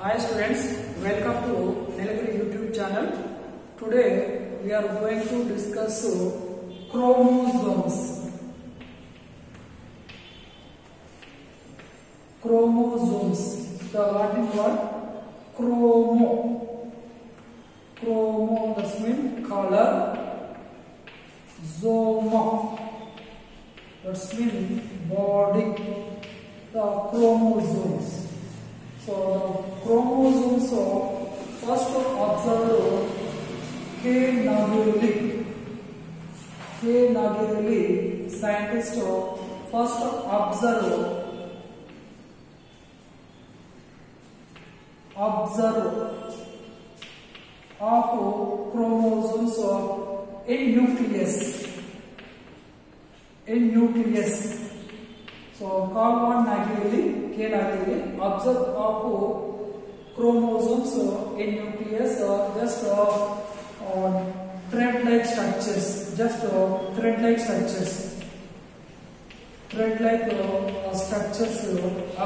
Hi students, welcome to Neelagiri YouTube channel. Today we are going to discuss uh, chromosomes. Chromosomes. The Latin word chromo. Chromo that's mean color. Zoma. That's mean body. The chromosomes. So the chromosomes are first observed K. Nagirli. K. Nagirli, scientist first observed observe of chromosomes in nucleus. In nucleus. So call observe of chromosome in nucleus just thread like structures just thread like structures thread like structures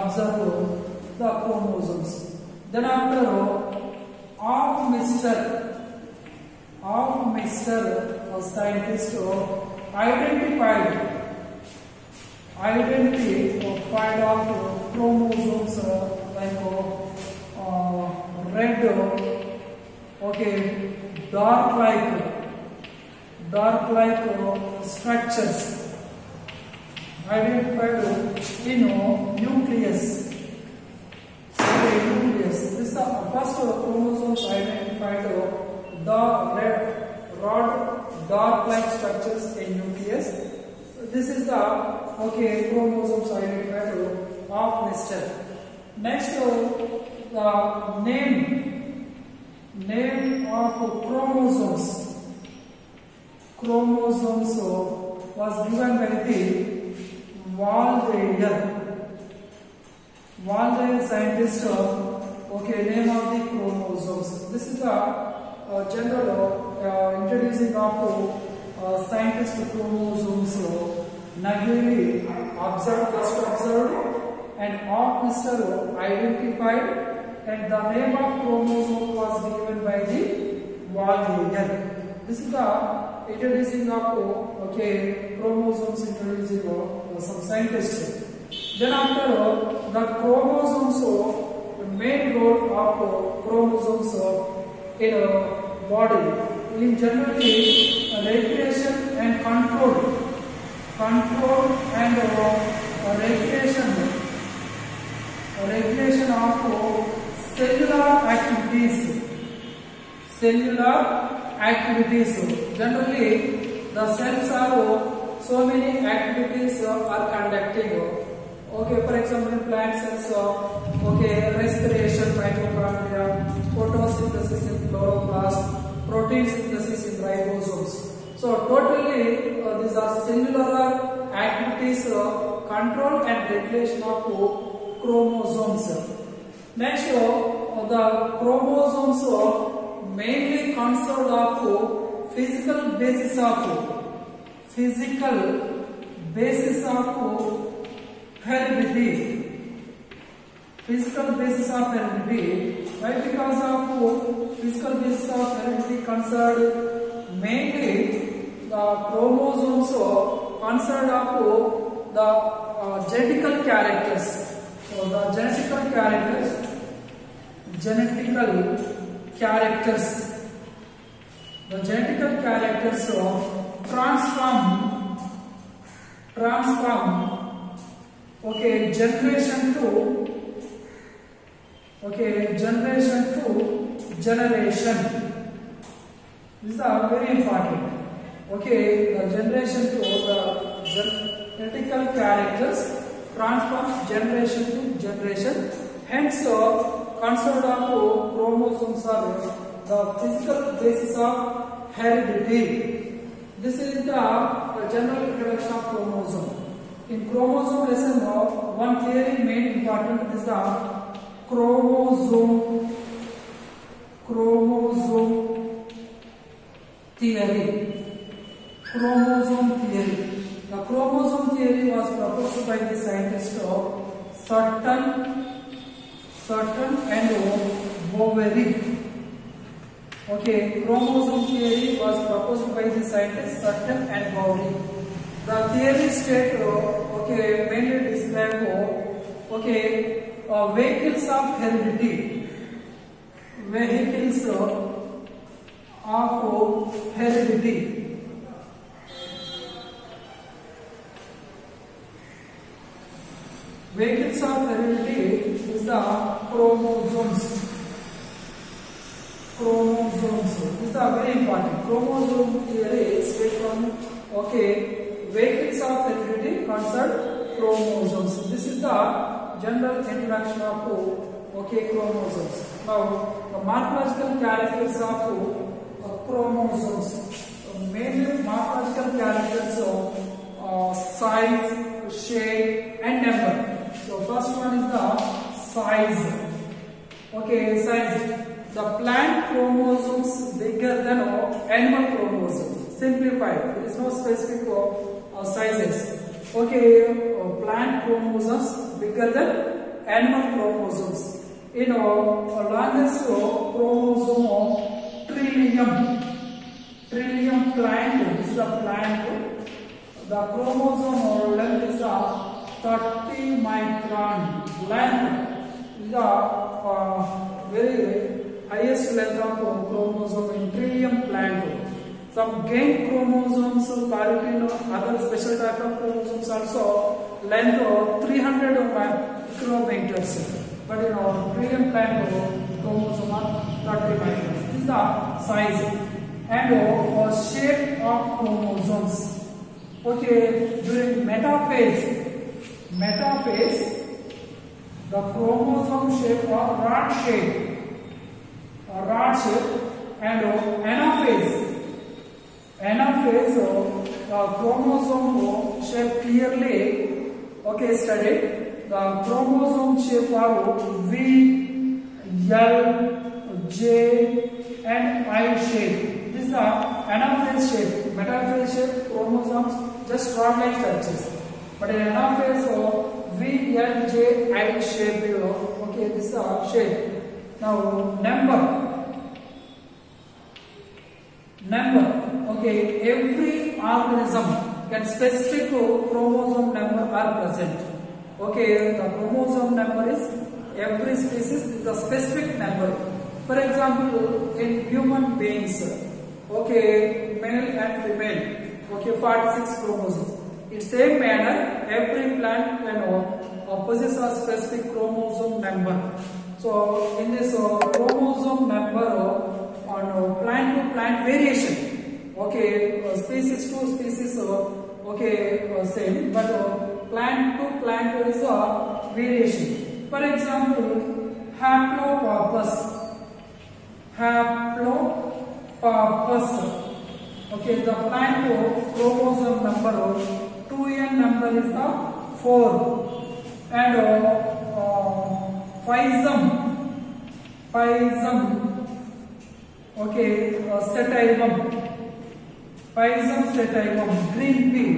observe the chromosomes then after of mister of mister scientist identified identified identified of chromosomes uh, like uh, uh, red, uh, okay, dark like, dark like uh, structures identified in uh, nucleus. Okay, nucleus. This is the first uh, chromosomes identified uh, the red, rod, dark like structures in nucleus. This is the okay chromosomes identified uh, of Mr. Next, uh, the name name of chromosomes. Chromosomes uh, was given by the Waldeyer. Waldeyer scientist. Uh, okay, name of the chromosomes. This is the uh, general uh, introducing of uh, scientist chromosomes. Uh, Nägeli observed, first observed, and of Mr. identified, and the name of chromosome was given by the Waldeyer. This is the introducing of okay chromosomes introducing uh, some scientists. Then after uh, the chromosomes, uh, the main role of uh, chromosomes uh, in a body in generally uh, regulation and control control and uh, regulation regulation of cellular activities cellular activities generally the cells are so many activities uh, are conducting okay for example plant cells uh, okay respiration mitochondria photosynthesis in chloroplast so totally uh, these are cellular activities uh, control and regulation of uh, chromosomes. Next, uh, the chromosomes are mainly concerned of uh, physical basis of physical basis of heredity. Physical basis of heredity. Why? Because of physical basis of heredity concerned mainly the chromosomes are concerned of the uh, genetical characters. So the genetical characters, genetical characters, the genetical characters of transform, transform, okay, generation to, okay, generation to generation. These are very important. Okay, the generation to the genetical characters transform generation to generation. Hence, uh, concerned of chromosomes are the physical basis of heredity. This is the general introduction of chromosome. In chromosome lesson, uh, one theory main important is the chromosome chromosome theory chromosome theory. The chromosome theory was proposed by the scientist of Sutton, Sutton and heredity. Okay, chromosome theory was proposed by the scientist Sutton and Bowley. The theory state, uh, okay, mainly describe, uh, okay, uh, vehicles of heredity. Vehicles uh, of heredity. Vehicles of heredity is the chromosomes. Chromosomes this is the very important. Chromosome theory states on okay vehicles of heredity concerned chromosomes. This is the general introduction of okay chromosomes. Now the morphological characters of uh, chromosomes. Mainly morphological characters of uh, size, shape, and number. So first one is the size. Okay, size. The plant chromosomes bigger than animal chromosomes. Simplified. There is no specific uh, sizes. Okay, uh, plant chromosomes bigger than animal chromosomes. You know, longest chromosome of trillium. Trillium plant. This is the plant. The chromosome length is 30 micron length is the uh, very highest length of chromosome in trillium plant. Some gain chromosomes, carotene or other special type of chromosomes also length of 300 micrometers. But in our trillium plant chromosome are 30 microns. This is the size and uh, shape of chromosomes. Okay, during metaphase metaphase, the chromosome shape or rod shape, or rod shape, and anaphase. Anaphase, uh, chromosome shape clearly, okay, studied. The chromosome shape are V, L, J, and I shape. This is the anaphase shape. Metaphase shape chromosomes just rod-like structures. But in anaphase of V, L, J, I shape, okay, this is a shape. Now, number. Number, okay, every organism can specific chromosome number are present. Okay, the chromosome number is every species the specific number. For example, in human beings, okay, male and female, okay, 46 chromosomes. In same manner, every plant can possess a specific chromosome number. So, in this uh, chromosome number uh, on uh, plant to plant variation, okay, uh, species to species, uh, okay, uh, same, but plant to plant is a variation. For example, haplopappus, haplopappus, okay, the plant chromosome number 2n number is the 4 and uh, uh, pisum pisum okay uh, sativum. Pisum sativum. Green pea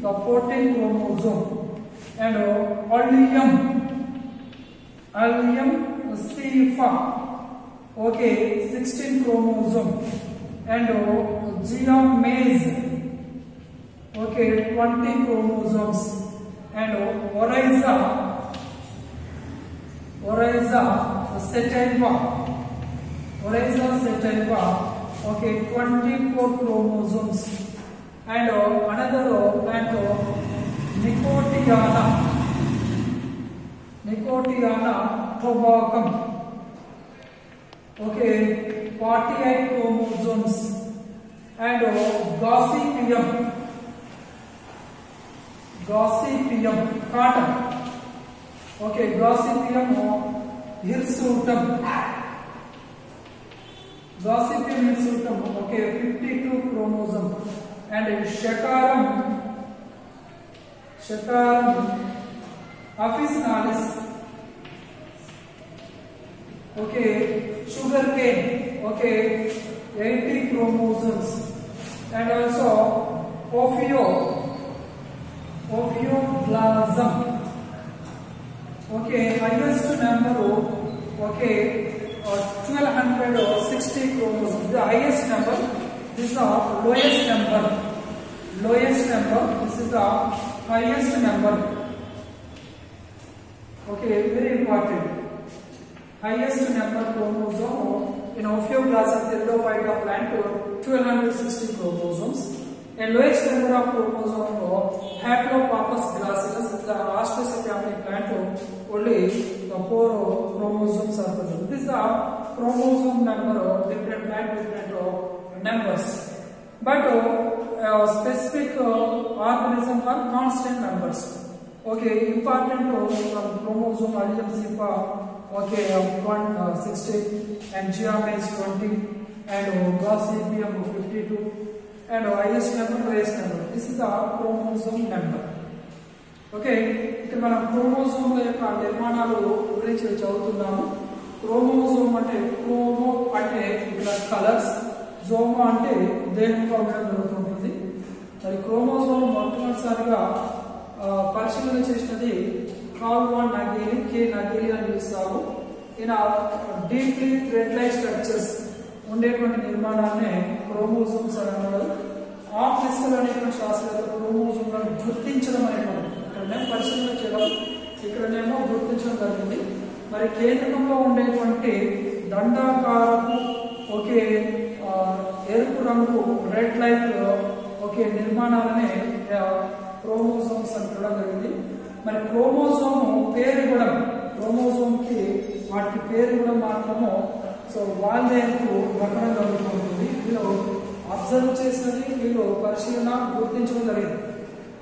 the 14 chromosome. And uh, allium. Allium cepa okay 16 chromosome. And uh, Zea mays okay 20 chromosomes. And oryza oryza sativa oryza sativa okay 24 chromosomes. And another plant nicotiana. Nicotiana tobacum. Okay 48 chromosomes. And gossypium Gossypium, cotton. Okay, Gossypium hirsutum. Gossypium hirsutum, okay, 52 chromosome. And Shakaram, Shakaram officinalis. Okay, sugar cane. okay, 80 chromosomes. And also Ophio, Ophioglossum. Okay, highest number okay uh, 1260 chromosomes. The highest number. This is the lowest number. Lowest number. This is the highest number. Okay, very important. Highest number chromosome in Ophiogloss of Pteridophyta plant 1260 chromosomes. And lowest number of chromosome of Haplopappus gracilis, the Astraceae family plant only the four chromosomes are present. This is the chromosome number of different plant different uh, numbers. But uh, specific uh, organism are constant numbers. Okay, important uh, chromosome SIPA, okay, uh, one, uh, 60 and GMH 20 and uh, Gaussian 52 and uh, number number, number number. This is the chromosome number. Okay ఇక్కడ మనం chromosome యొక్క నిర్మాణాలు గురించి చదువుతున్నాము chromosome అంటే క్రోమో అంటే ఇక్కడ colours JOMO అంటే దేహంగా ఉండడం జరుగుతుంటుంది మరి క్రోమోజోమ్ మొట్టమొదటిసారిగా పరిశీలన చేసినది కాల్వాన్ నగేలి కే నగేలి అని పిలుస్తాము ఈయన డీప్లీ థ్రెడ్ స్ట్రక్చర్స్ ఉండేటువంటి నిర్మాణాన్ని క్రోమోజోమ్స్ అని అన్నారు ఆ ప్రిస్కల్ అనేటువంటి శాస్త్రవేత్త క్రోమోజోమ్లను గుర్తించడం అనేటువంటి ఇక్కడనేమో పరిశీలన చేయడం ఇక్కడనేమో గుర్తించడం జరిగింది. మరి కేంద్రంలో ఉండేటువంటి దండాకారపు ఒకే ఎరుపు రంగు రెడ్ లైట్ ఒకే నిర్మాణాలని క్రోమోజోమ్స్ అని చూడడం జరిగింది. మరి క్రోమోజోమ్ పేరు ఇవ్వడం క్రోమోజోమ్కి వాటికి పేరు ఇవ్వడం మాత్రము సో వాళ్ళకు దక్కడం జరుగుతుంది వీళ్ళు అబ్జర్వ్ చేసినది వీళ్ళు పరిశీలన గుర్తించడం జరిగింది.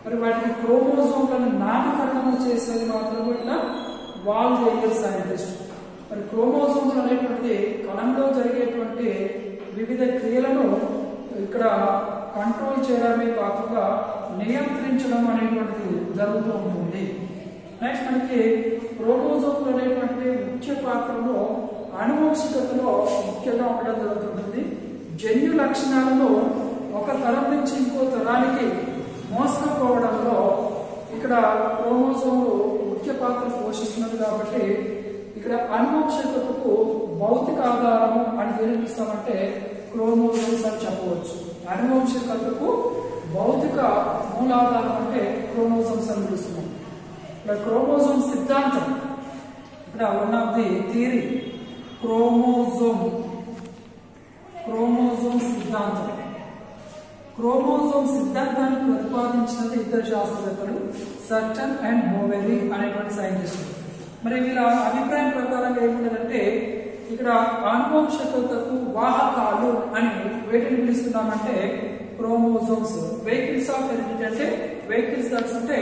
మరి వాటికి క్రోమోజోమ్లను నామకరణం చేసేది మాత్రం ఇట్లా వాల్ జేయర్ సైంటిస్ట్. మరి క్రోమోజోమ్స్ అనేటువంటి కణంలో జరిగేటువంటి వివిధ క్రియలను ఇక్కడ కంట్రోల్ చేయడమే కాకుండా నియంత్రించడం అనేటువంటిది జరుగుతూ ఉంటుంది. నెక్స్ట్ మనకి క్రోమోజోమ్లు అనేటువంటి ముఖ్య పాత్రలో అనువంశికతలో ముఖ్యంగా ఉండడం జరుగుతుంటుంది జన్యు లక్షణాలను ఒక తరం నుంచి ఇంకో తరానికి మోసుకుపోవడంలో ఇక్కడ క్రోమోజోములు ముఖ్య పాత్ర పోషిస్తున్నది కాబట్టి ఇక్కడ అనువంశికతకు భౌతిక ఆధారము అని వినిపిస్తామంటే క్రోమోజోమ్స్ అని చెప్పవచ్చు. అనువంశికతకు భౌతిక మూలాధారం అంటే క్రోమోజోమ్స్ అని పిలుస్తున్నాం. ఇక్కడ క్రోమోజోమ్ సిద్ధాంతం. ఇక్కడ one of the theory chromosome. Chromosome సిద్ధాంతం. క్రోమోజోమ్ సిద్ధాంతాన్ని ప్రతిపాదించినది ఇద్దరు శాస్త్రవేత్తలు సర్టన్ అండ్ బోవెరీ అనేటువంటి సైంటిస్టులు. మరి వీళ్ళ అభిప్రాయం ప్రకారం ఏముండదంటే ఇక్కడ ఆనువంశికతకు వాహకాలు అని వేటిని పిలుస్తున్నామంటే క్రోమోజోమ్స్. వెహికల్స్ ఆఫ్ హెరిడిటీ అంటే వెహికల్స్ దట్స్ అంటే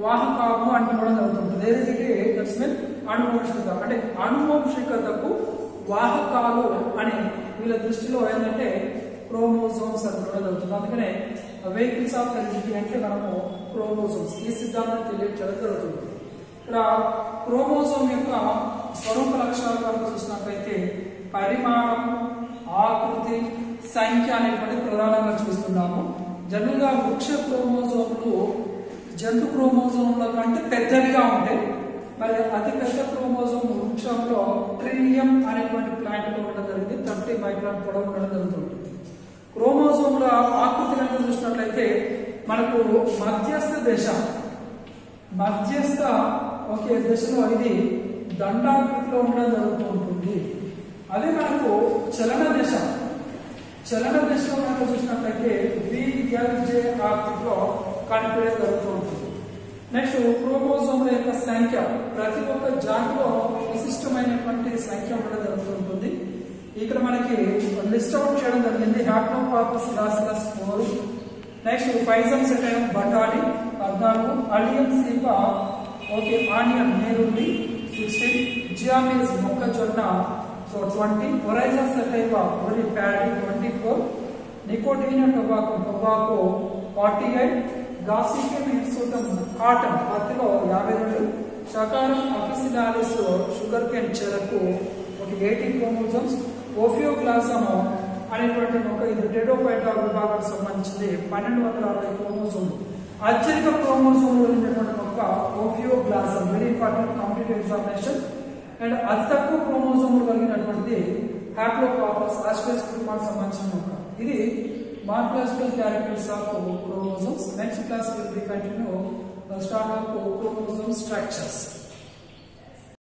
వాహకాము కూడా జరుగుతుంది హెరిడిటీ దట్స్ మీన్ అనువంశికత అంటే అనువంశికతకు వాహకాలు అని వీళ్ళ దృష్టిలో ఏంటంటే క్రోమోజోమ్స్ అని కూడా జరుగుతుంది. అందుకనే వెహికల్స్ ఆఫ్ ఎనర్జీ అంటే మనము క్రోమోజోమ్స్. ఈ సిద్ధాంతం తెలియచేయడం జరుగుతుంది. ఇక్కడ క్రోమోజోమ్ యొక్క స్వరూప లక్షణాల వరకు చూసినట్లయితే పరిమాణం ఆకృతి సంఖ్య అనేటువంటి ప్రధానంగా చూస్తున్నాము. జనరల్గా వృక్ష క్రోమోజోములు జంతు క్రోమోజోముల కంటే పెద్దవిగా ఉంటాయి మరి అతి పెద్ద క్రోమోజోమ్ వృక్షంలో ట్రిలియం అనేటువంటి ప్లాంట్లో ఉండడం జరిగింది. థర్టీ మైక్రాన్ పొడవు ఉండడం జరుగుతుంది. క్రోమోజోముల ఆకృతి కనుక చూసినట్లయితే మనకు మధ్యస్థ దశ మధ్యస్థ ఒకే దశలో ఇది దండాకృతిలో ఉండడం జరుగుతూ ఉంటుంది. అదే మనకు చలన దశ. చలన దశలో కనుక చూసినట్లయితే విఎల్జే ఆకృతిలో కనిపించడం జరుగుతుంది నెక్స్ట్ క్రోమోజోమ్ల యొక్క సంఖ్య ప్రతి ఒక్క జాతిలో విశిష్టమైనటువంటి సంఖ్య ఉండడం జరుగుతుంటుంది ఇక్కడ మనకి లిస్ట్ అవుట్ చేయడం జరిగింది హ్యాప్నోపాపస్ గ్రాసిలస్ ఫోర్ నెక్స్ట్ ఫైజమ్ సెటైన్ బటాలి పద్నాలుగు అలియం సీప ఓకే ఆనియన్ నేరుండి సిక్స్టీన్ జియామేస్ మొక్కజొన్న సో ట్వంటీ ఒరైజన్ సెటైవ వరి paddy twenty four nicotine tobacco tobacco forty eight Gossypium hirsutum cotton పత్తిలో యాభై రెండు షకారం అఫిసినాలిస్ షుగర్ కేన్ చెరకు ఒక ఎయిటీన్ క్రోమోజోమ్స్ ఓఫియోగ్లాసమ్ అనేటువంటి ఒక ఇది టెడోపైటా విభాగానికి సంబంధించింది పన్నెండు వందల అరవై క్రోమోజోమ్ అత్యధిక క్రోమోజోమ్లు ఉన్నటువంటి ఒక Ophioglossum very important complete examination and అతి తక్కువ క్రోమోజోమ్లు కలిగినటువంటి హ్యాప్లోకాపస్ ఆస్ట్రేస్ కుటుంబానికి సంబంధించిన ఇది morphological characters of chromosomes. Next class will be continue uh, start of chromosomes structures.